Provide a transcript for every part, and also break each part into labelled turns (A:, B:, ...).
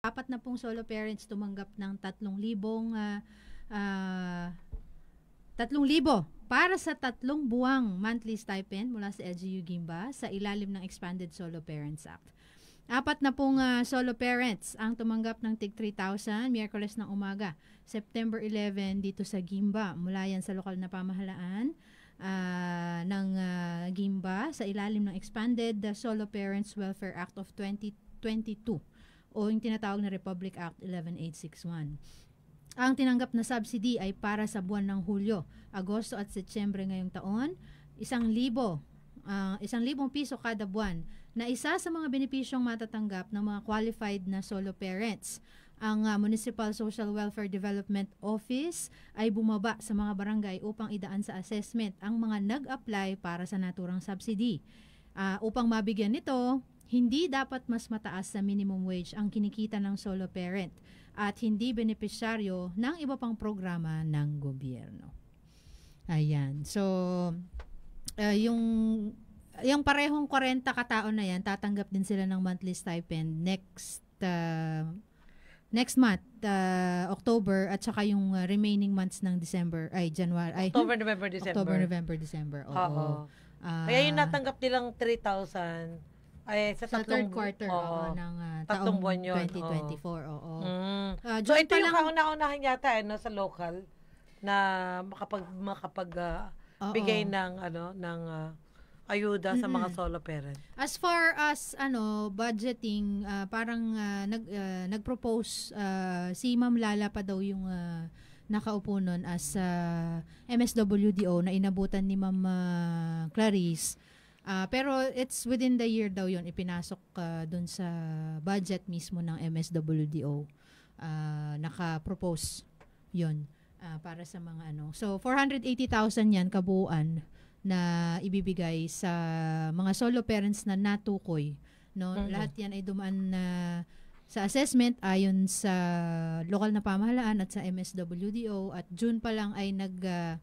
A: apat na pong solo parents tumanggap ng 3,000 uh, uh, 3,000 para sa tatlong buwang monthly stipend mula sa LGU Gimba sa ilalim ng Expanded Solo Parents Act. Apat na pong uh, solo parents ang tumanggap ng tig 3,000 Miyerkules ng umaga, September 11 dito sa Gimba. Mula yan sa lokal na pamahalaan uh, ng uh, Gimba sa ilalim ng Expanded uh, Solo Parents Welfare Act of 2022 o yung tinatawag na Republic Act 11861. Ang tinanggap na subsidy ay para sa buwan ng Hulyo, Agosto at Setyembre ngayong taon, isang libo, uh, isang libong piso kada buwan na isa sa mga benepisyong matatanggap ng mga qualified na solo parents. Ang uh, Municipal Social Welfare Development Office ay bumaba sa mga barangay upang idaan sa assessment ang mga nag-apply para sa naturang subsidy. Uh, upang mabigyan nito, hindi dapat mas mataas sa minimum wage ang kinikita ng solo parent at hindi benepisyaryo ng iba pang programa ng gobyerno. Ayan. So, uh, yung yung parehong 40 katao na yan, tatanggap din sila ng monthly stipend next uh, next month, uh, October, at saka yung uh, remaining months ng December, ay January, ay
B: October, November, December.
A: October, November, December. Oo.
B: Uh, Kaya yung natanggap nilang 3,000, ay, sa,
A: sa
B: tatlong,
A: third quarter
B: oo,
A: oo, ng uh,
B: tatlong buwan yun,
A: 2024. Oo.
B: Mm.
A: Uh,
B: so, ito yung kauna-unahan yata ano, sa local na makapag, makapag uh, bigay ng, ano, ng uh, ayuda mm-hmm. sa mga solo parent.
A: As far as ano budgeting, uh, parang uh, nag uh, nag-propose uh, si Ma'am Lala pa daw yung uh, nakaupo nun as uh, MSWDO na inabutan ni Ma'am uh, Clarice Uh, pero it's within the year daw yon ipinasok uh, dun sa budget mismo ng MSWDO. Uh, naka-propose yon uh, para sa mga ano. So 480,000 yan kabuuan na ibibigay sa mga solo parents na natukoy. No, mm-hmm. lahat yan ay dumaan na sa assessment ayon sa lokal na pamahalaan at sa MSWDO at June pa lang ay nag uh,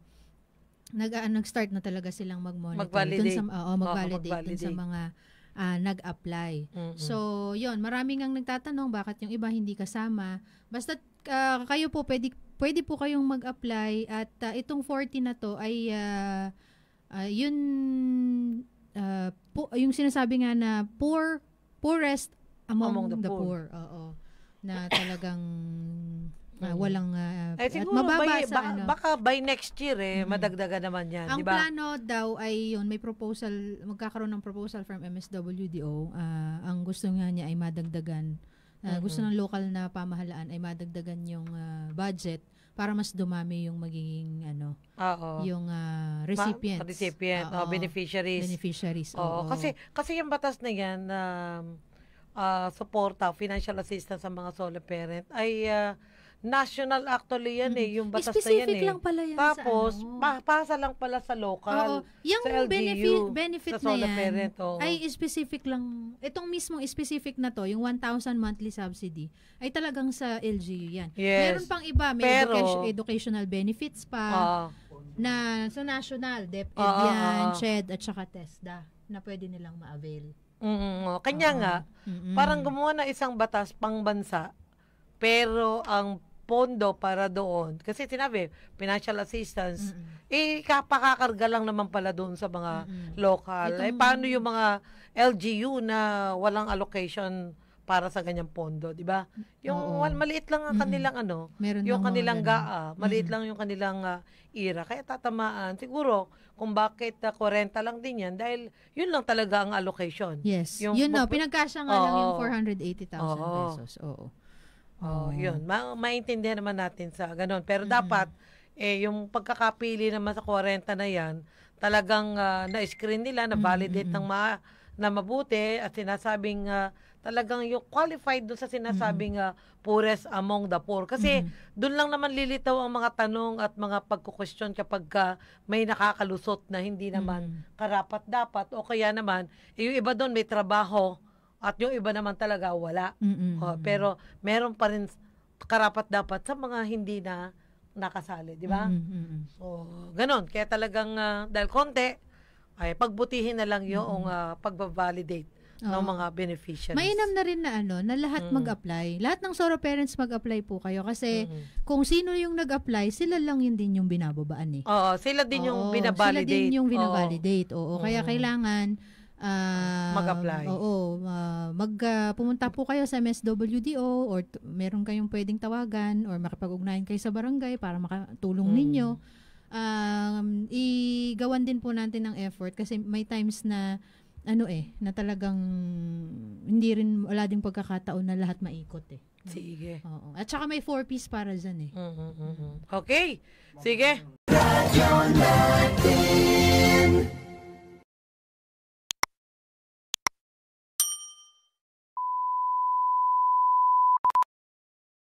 A: nag uh, nag-start na talaga silang mag-monitor
B: mag-validate.
A: sa uh, oh, mag-validate, mag-validate. Dun sa mga uh, nag-apply. Mm-hmm. So, 'yon, maraming ang nagtatanong bakit yung iba hindi kasama. Basta uh, kayo po pwede pwede po kayong mag-apply at uh, itong 40 na to ay uh, uh, yun uh, po, yung sinasabi nga na poor poorest among, among the, the poor. poor. Oo. Na talagang Uh, walang uh,
B: eh, at mababa by, sa baka, ano. Baka by next year eh, mm-hmm. madagdagan naman yan.
A: Ang
B: diba?
A: plano daw ay yun, may proposal, magkakaroon ng proposal from MSWDO. Uh, ah, ang gusto nga niya ay madagdagan. Uh, mm-hmm. Gusto ng local na pamahalaan ay madagdagan yung uh, budget para mas dumami yung magiging ano
B: Oo.
A: yung uh, recipients.
B: Ma- recipient, oh, beneficiaries.
A: Beneficiaries.
B: Oo. oo. Kasi kasi yung batas na yan na um, uh, suporta, financial assistance sa mga solo parent ay uh, national actually yan eh, yung batas
A: Specific
B: na yan eh.
A: lang pala yan
B: Tapos,
A: sa ano.
B: pa- pasa lang pala sa local.
A: Oo. Yung
B: sa LGU,
A: benefit, benefit
B: sa
A: na yan,
B: parent, oo.
A: ay specific lang, itong mismong specific na to, yung 1,000 monthly subsidy, ay talagang sa LGU yan.
B: Yes.
A: Meron pang iba, may
B: Pero,
A: education, educational benefits pa,
B: uh,
A: na sa national, DepEd
B: uh,
A: yan, uh, CHED, at saka TESDA, na pwede nilang ma-avail.
B: Mm, kanya uh, nga, mm-mm. parang gumawa na isang batas pang bansa, pero ang pondo para doon. Kasi sinabi, financial assistance, mm-hmm. eh kapakakarga lang naman pala doon sa mga mm-hmm. local. Itong, eh paano yung mga LGU na walang allocation para sa ganyang pondo, di ba? Yung Oo. maliit lang ang kanilang mm-hmm. ano, Meron yung kanilang GAA, maliit mm-hmm. lang yung kanilang uh, ira. Kaya tatamaan siguro kung bakit uh, ah, 40 lang din yan dahil yun lang talaga ang allocation.
A: Yes. Yung, yun no, pinagkasya nga lang yung 480,000 pesos. Oo.
B: Oh, yun. Ma- maintindihan naman natin sa ganun. Pero mm-hmm. dapat, eh, yung pagkakapili naman sa 40 na yan, talagang uh, na-screen nila, na-validate mm-hmm. ng ma- na mabuti at sinasabing uh, talagang yung qualified doon sa sinasabing uh, poorest among the poor. Kasi mm-hmm. doon lang naman lilitaw ang mga tanong at mga pagko-question kapag uh, may nakakalusot na hindi naman mm-hmm. karapat dapat o kaya naman eh, yung iba doon may trabaho at yung iba naman talaga wala.
A: Mm-mm.
B: Oh, pero meron pa rin karapat dapat sa mga hindi na nakasali, di ba?
A: Mm-hmm.
B: So, ganun. Kaya talagang uh, dahil konti, ay pagbutihin na lang yung uh, pagbabalidate ng
A: Oo.
B: mga beneficiaries.
A: Mainam na rin na ano, na lahat
B: Mm.
A: mag-apply. Lahat ng Sora parents mag-apply po kayo kasi
B: Mm.
A: kung sino yung nag-apply, sila lang yun din yung binababaan eh.
B: Oo, sila din yung
A: Oo,
B: binabalidate.
A: Sila din yung
B: Oo.
A: binavalidate. Oo, kaya
B: Mm.
A: kailangan ah,
B: Mag-apply.
A: Oo, ah, mag ah, pumunta po kayo sa MSWDO or t- meron kayong pwedeng tawagan or makipag-ugnayan kayo sa barangay para makatulong
B: Mm.
A: ninyo. Um, igawan din po natin ng effort kasi may times na ano eh, na talagang hindi rin wala ding pagkakataon na lahat maikot eh.
B: Sige.
A: Oo. At saka may four piece para dyan eh.
B: Mhm, mhm. Okay. Sige.